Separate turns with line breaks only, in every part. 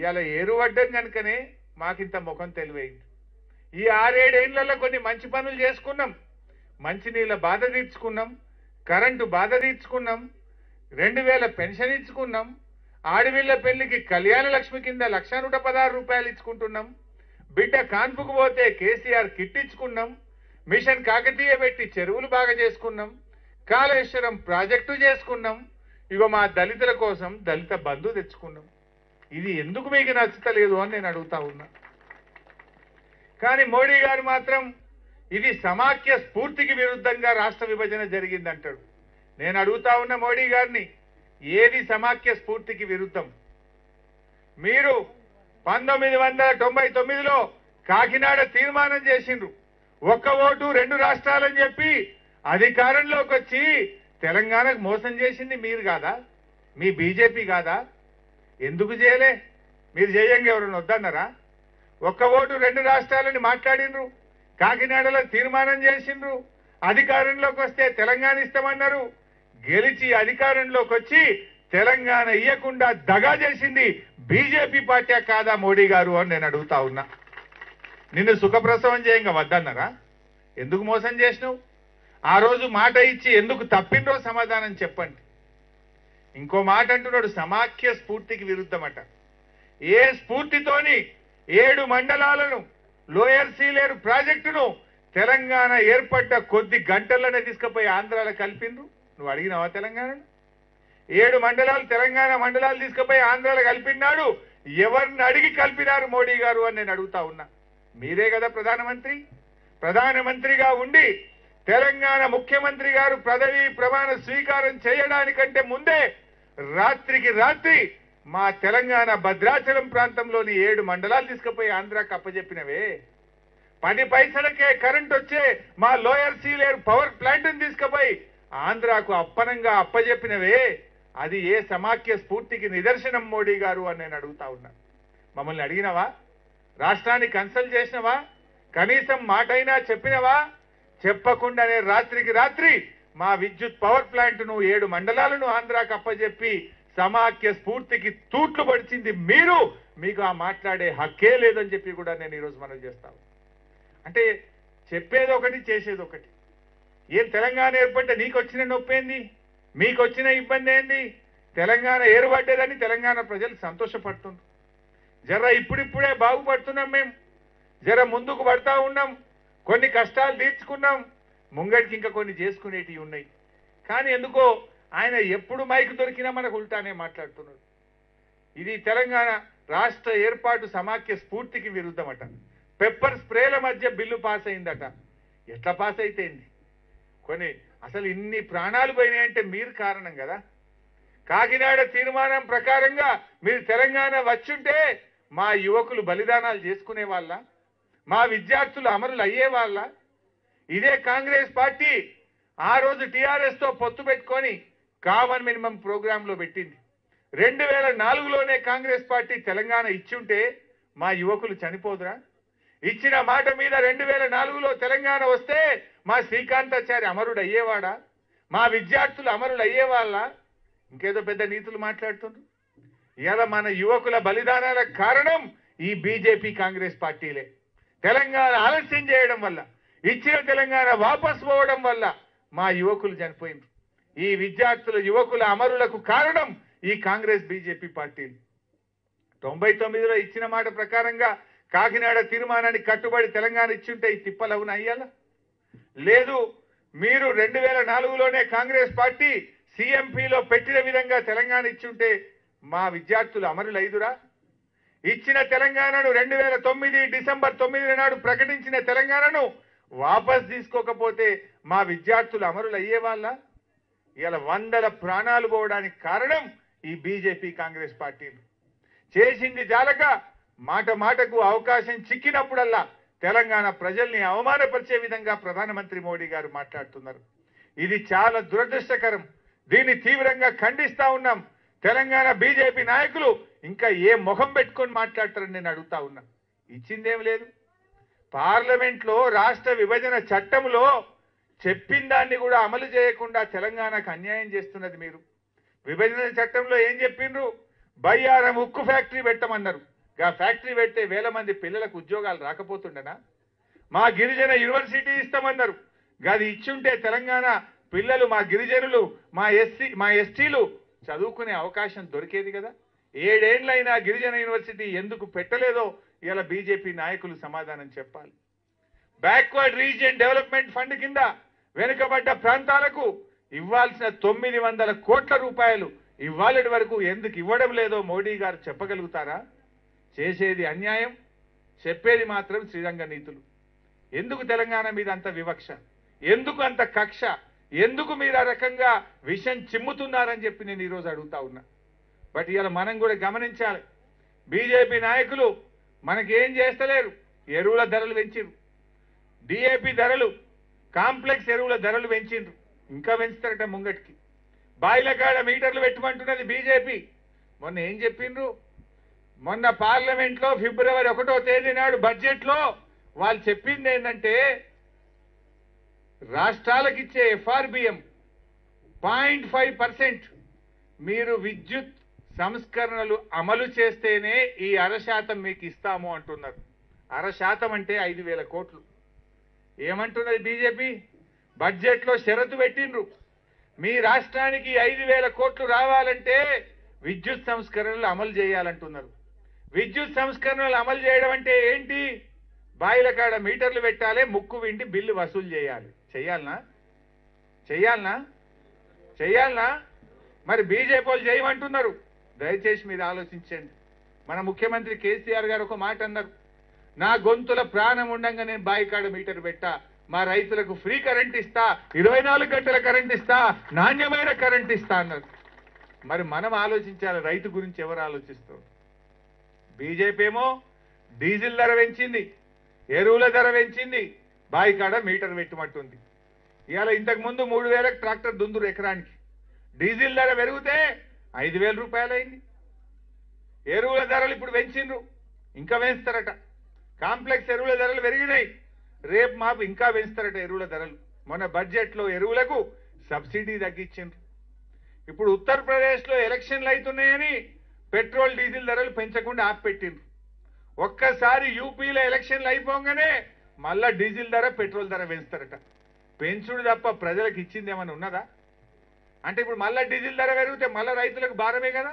ఇవాళ ఏరువడ్డం కనుకనే మాకింత ముఖం తెలివైంది. ఈ ఆరేడేళ్ళలో కొన్ని మంచి పనులు చేసుకున్నాం. మంచినీళ్ళ బాధ తీర్చుకున్నాం. కరెంటు బాధ తీర్చుకున్నాం. రెండు వేల పెన్షన్ ఇచ్చుకున్నాం. ఆడవిళ్ళ పెళ్ళికి కళ్యాణ లక్ష్మి కింద లక్ష నూట పదహారు రూపాయలు ఇచ్చుకుంటున్నాం. బిడ్డ కాన్పుకు పోతే కేసీఆర్ కిట్ ఇచ్చుకున్నాం. మిషన్ కాకతీయ పెట్టి చెరువులు బాగా చేసుకున్నాం. కాళేశ్వరం ప్రాజెక్టు చేసుకున్నాం. ఇగో మా దళితుల కోసం దళిత బంధు తెచ్చుకున్నాం. ఇది ఎందుకు మీకు నచ్చుతలేదు అని నేను అడుగుతా ఉన్నా. కానీ మోడీ గారు మాత్రం ఇది సమాఖ్య స్ఫూర్తికి విరుద్ధంగా రాష్ట్ర విభజన జరిగిందంటాడు. నేను అడుగుతా ఉన్న మోడీ గారిని ఏది సమాఖ్య స్ఫూర్తికి విరుద్ధం? మీరు పంతొమ్మిది వందల తొంభై తొమ్మిదిలో కాకినాడ తీర్మానం చేసిండ్రు. ఒక్క ఓటు రెండు రాష్ట్రాలని చెప్పి అధికారంలోకి వచ్చి తెలంగాణకు మోసం చేసింది మీరు కాదా? మీ బీజేపీ కాదా? ఎందుకు చేయలే? మీరు చేయంగా ఎవరైనా వద్దన్నారా? ఒక్క ఓటు రెండు రాష్ట్రాలని మాట్లాడిండ్రు కాకినాడలో తీర్మానం చేసిండ్రు. అధికారంలోకి వస్తే తెలంగాణ ఇస్తామన్నారు. గెలిచి అధికారంలోకి వచ్చి తెలంగాణ ఇయ్యకుండా దగా చేసింది బీజేపీ పార్టీ కాదా మోడీ గారు అని నేను అడుగుతా ఉన్నా. నిన్ను సుఖప్రసవం చేయంగా వద్దన్నారా? ఎందుకు మోసం చేసినావు? ఆ రోజు మాట ఇచ్చి ఎందుకు తప్పిండ్రో సమాధానం చెప్పండి. ఇంకో మాట అంటున్నాడు సమాఖ్య స్ఫూర్తికి విరుద్ధమట. ఏ స్ఫూర్తితోని ఏడు మండలాలను లోయర్ సీలేరు ప్రాజెక్టును తెలంగాణ ఏర్పడ్డ కొద్ది గంటల్లోనే తీసుకుపోయి ఆంధ్రాలో కలిపిండ్రు. నువ్వు అడిగినావా తెలంగాణ ఏడు మండలాలు తెలంగాణ మండలాలు తీసుకుపోయి ఆంధ్రాలో కలిపినాడు. ఎవరిని అడిగి కలిపినారు మోడీ గారు అని నేను అడుగుతా ఉన్నా. మీరే కదా ప్రధానమంత్రి? ప్రధానమంత్రిగా ఉండి తెలంగాణ ముఖ్యమంత్రి గారు పదవి ప్రమాణ స్వీకారం చేయడానికంటే ముందే రాత్రికి రాత్రి మా తెలంగాణ భద్రాచలం ప్రాంతంలోని ఏడు మండలాలు తీసుకుపోయి ఆంధ్రాకి అప్పజెప్పినవే. పది పైసలకే కరెంట్ వచ్చే మా లోయర్ సీలేరు పవర్ ప్లాంట్ తీసుకుపోయి ఆంధ్రాకు అప్పనంగా అప్పజెప్పినవే. అది ఏ సమాఖ్య స్ఫూర్తికి నిదర్శనం మోడీ గారు అని నేను అడుగుతా ఉన్నా. మమ్మల్ని అడిగినవా? రాష్ట్రాన్ని కన్సల్ట్ చేసినవా? కనీసం మాటైనా చెప్పినవా? చెప్పకుండానే రాత్రికి రాత్రి మా విద్యుత్ పవర్ ప్లాంట్ను ఏడు మండలాలను ఆంధ్రాకు అప్పజెప్పి సమాఖ్య స్ఫూర్తికి తూట్లు పడిచింది మీరు. మీకు ఆ మాట్లాడే హక్కే లేదని చెప్పి కూడా నేను ఈరోజు మనం చేస్తాను. అంటే చెప్పేది ఒకటి చేసేది ఒకటి. ఏం తెలంగాణ ఏర్పడ్డ నీకు వచ్చిన నొప్పి ఏంది? మీకు వచ్చిన ఇబ్బంది ఏంది? తెలంగాణ ఏర్పడ్డదని తెలంగాణ ప్రజలు సంతోషపడుతున్నారు జర ఇప్పుడిప్పుడే బాగుపడుతున్నాం మేము జర ముందుకు పడతా ఉన్నాం. కొన్ని కష్టాలు తీర్చుకున్నాం ముంగడికి ఇంకా కొన్ని చేసుకునేటివి ఉన్నాయి. కానీ ఎందుకో ఆయన ఎప్పుడు మైక్ దొరికినా మనకు ఉల్టానే మాట్లాడుతున్నాడు. ఇది తెలంగాణ రాష్ట్ర ఏర్పాటు సమాఖ్య స్ఫూర్తికి విరుద్ధమట. పెప్పర్ స్ప్రేల మధ్య బిల్లు పాస్ అయిందట. ఎట్లా పాస్ అయితేంది? కొన్ని అసలు ఇన్ని ప్రాణాలు పోయినాయంటే మీరు కారణం కదా. కాకినాడ తీర్మానం ప్రకారంగా మీరు తెలంగాణ వచ్చుంటే మా యువకులు బలిదానాలు చేసుకునే వాళ్ళ. మా విద్యార్థులు అమరులు అయ్యే వాళ్ళ. ఇదే కాంగ్రెస్ పార్టీ ఆ రోజు టీఆర్ఎస్తో పొత్తు పెట్టుకొని కామన్ మినిమం ప్రోగ్రామ్లో పెట్టింది. రెండు వేల నాలుగులోనే కాంగ్రెస్ పార్టీ తెలంగాణ ఇచ్చుంటే మా యువకులు చనిపోదురా? ఇచ్చిన మాట మీద రెండు వేల నాలుగులో తెలంగాణ వస్తే మా శ్రీకాంతాచారి అమరుడు అయ్యేవాడా? మా విద్యార్థులు అమరులు అయ్యేవాళ్ళ ఇంకేదో పెద్ద నీతులు మాట్లాడుతుండ్రు. ఇలా మన యువకుల బలిదానాల కారణం ఈ బీజేపీ కాంగ్రెస్ పార్టీలే. తెలంగాణ ఆలస్యం చేయడం వల్ల ఇచ్చిన తెలంగాణ వాపస్ పోవడం వల్ల మా యువకులు చనిపోయింది ఈ విద్యార్థుల యువకుల అమరులకు కారణం ఈ కాంగ్రెస్ బీజేపీ పార్టీలు తొంభై తొమ్మిదిలో ఇచ్చిన మాట ప్రకారంగా కాకినాడ తీర్మానానికి కట్టుబడి తెలంగాణ ఇచ్చుంటే ఈ తిప్పలవున అయ్యాలా లేదు మీరు రెండు వేల నాలుగులోనే కాంగ్రెస్ పార్టీ సిఎంపిలో పెట్టిన విధంగా తెలంగాణ ఇచ్చుంటే మా విద్యార్థులు అమరులైదురా? ఇచ్చిన తెలంగాణను రెండు వేల తొమ్మిది డిసెంబర్ తొమ్మిది నాడు ప్రకటించిన తెలంగాణను వాపస్ తీసుకోకపోతే మా విద్యార్థులు అమరులు అయ్యే వాళ్ళ ఇలా వందల ప్రాణాలు పోవడానికి కారణం ఈ బీజేపీ కాంగ్రెస్ పార్టీలు. చేసింది జాలక మాట మాటకు అవకాశం చిక్కినప్పుడల్లా తెలంగాణ ప్రజల్ని అవమానపరిచే విధంగా ప్రధానమంత్రి మోడీ గారు మాట్లాడుతున్నారు. ఇది చాలా దురదృష్టకరం. దీన్ని తీవ్రంగా ఖండిస్తా ఉన్నాం. తెలంగాణ బీజేపీ నాయకులు ఇంకా ఏ ముఖం పెట్టుకొని మాట్లాడతారని నేను అడుగుతా ఉన్నా. ఇచ్చిందేం లేదు. పార్లమెంట్లో రాష్ట్ర విభజన చట్టంలో చెప్పిన దాన్ని కూడా అమలు చేయకుండా తెలంగాణకు అన్యాయం చేస్తున్నది మీరు. విభజన చట్టంలో ఏం చెప్పిండ్రు? బయ్యారం ఉక్కు ఫ్యాక్టరీ పెట్టమన్నారు. గా ఫ్యాక్టరీ పెట్టే వేల మంది పిల్లలకు ఉద్యోగాలు రాకపోతుండనా? మా గిరిజన యూనివర్సిటీ ఇస్తామన్నారు. గది ఇచ్చుంటే తెలంగాణ పిల్లలు మా గిరిజనులు మా ఎస్సీ మా ఎస్టీలు చదువుకునే అవకాశం దొరికేది కదా? ఏడేండ్లైనా గిరిజన యూనివర్సిటీ ఎందుకు పెట్టలేదో ఇలా బీజేపీ నాయకులు సమాధానం చెప్పాలి. బ్యాక్వర్డ్ రీజియన్ డెవలప్మెంట్ ఫండ్ కింద వెనుకబడ్డ ప్రాంతాలకు ఇవ్వాల్సిన తొమ్మిది వందల కోట్ల రూపాయలు ఇవ్వాలటి వరకు ఎందుకు ఇవ్వడం లేదో మోడీ గారు చెప్పగలుగుతారా? చేసేది అన్యాయం చెప్పేది మాత్రం శ్రీరంగ నీతులు. ఎందుకు తెలంగాణ మీద అంత వివక్ష? ఎందుకు అంత కక్ష? ఎందుకు మీరు ఆ రకంగా విషం చిమ్ముతున్నారని చెప్పి నేను ఈరోజు అడుగుతా ఉన్నా. బట్ ఇవాళ మనం కూడా గమనించాలి. బీజేపీ నాయకులు మనకేం చేస్తలేరు? ఎరువుల ధరలు పెంచిరు డిఏపి ధరలు కాంప్లెక్స్ ఎరువుల ధరలు పెంచిండ్రు ఇంకా పెంచుతారట ముంగటికి. బాయిల కాడ మీటర్లు పెట్టమంటున్నది బీజేపీ. మొన్న ఏం చెప్పిండ్రు? మొన్న పార్లమెంట్లో ఫిబ్రవరి ఒకటో తేదీ నాడు బడ్జెట్లో వాళ్ళు చెప్పింది ఏంటంటే రాష్ట్రాలకు ఇచ్చే ఎఫ్ఆర్బిఎం పాయింట్ ఫైవ్ పర్సెంట్ మీరు విద్యుత్ సంస్కరణలు అమలు చేస్తేనే ఈ అరశాతం మీకు ఇస్తాము అంటున్నారు. అరశాతం అంటే ఐదు వేల కోట్లు. ఏమంటున్నది బీజేపీ? బడ్జెట్లో షరతు పెట్టిండ్రు. మీ రాష్ట్రానికి ఐదు వేల కోట్లు రావాలంటే విద్యుత్ సంస్కరణలు అమలు చేయాలంటున్నారు. విద్యుత్ సంస్కరణలు అమలు చేయడం అంటే ఏంటి? బాయిల కాడ మీటర్లు పెట్టాలి ముక్కు విండి బిల్లు వసూలు చేయాలి. చెయ్యాలనా? చెయ్యాలనా? చెయ్యాలనా? మరి బీజేపీ వాళ్ళు చేయమంటున్నారు. దయచేసి మీరు ఆలోచించండి. మన ముఖ్యమంత్రి కేసీఆర్ గారు ఒక మాట అన్నారు. నా గొంతుల ప్రాణం ఉండంగా నేను బాయికాడ మీటర్ పెట్టా. మా రైతులకు ఫ్రీ కరెంట్ ఇస్తా ఇరవై నాలుగు గంటల కరెంట్ ఇస్తా నాణ్యమైన కరెంట్ ఇస్తా అన్నారు. మరి మనం ఆలోచించాలి రైతు గురించి ఎవరు ఆలోచిస్తారు? బీజేపీ ఏమో డీజిల్ ధర పెంచింది ఎరువుల ధర పెంచింది బాయికాడ మీటర్ పెట్టమంటుంది ఇవాళ ఇంతకుముందు మూడు వేలకు ట్రాక్టర్ దుందురు ఎకరానికి. డీజిల్ ధర పెరిగితే ఐదు వేల రూపాయలు అయింది ఎరువుల ధరలు ఇప్పుడు పెంచిండ్రు. ఇంకా పెంచుతారట. కాంప్లెక్స్ ఎరువుల ధరలు పెరిగినాయి. రేపు మాపు ఇంకా పెంచుతారట ఎరువుల ధరలు. మొన్న బడ్జెట్లో ఎరువులకు సబ్సిడీ తగ్గించిండ్రు. ఇప్పుడు ఉత్తరప్రదేశ్లో ఎలక్షన్లు అవుతున్నాయని పెట్రోల్ డీజిల్ ధరలు పెంచకుండా ఆపిపెట్టిండ్రు. ఒక్కసారి యూపీలో ఎలక్షన్లు అయిపోగానే మళ్ళా డీజిల్ ధర పెట్రోల్ ధర పెంచుతారట. పెంచుడు తప్ప ప్రజలకు ఇచ్చింది ఏమైనా ఉన్నదా? అంటే ఇప్పుడు మళ్ళా డీజిల్ ధర పెరిగితే మళ్ళా రైతులకు భారమే కదా?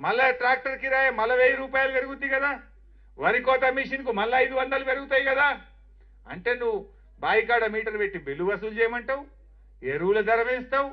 మళ్ళా ట్రాక్టర్ కిరాయి మళ్ళా వెయ్యి రూపాయలు పెరుగుతాయి కదా? వరి కోత మిషన్కు మళ్ళా ఐదు వందలు పెరుగుతాయి కదా? అంటే నువ్వు బాయికాడ మీటర్ పెట్టి బిల్లు వసూలు చేయమంటావు ఎరువుల ధర పెంచుతావు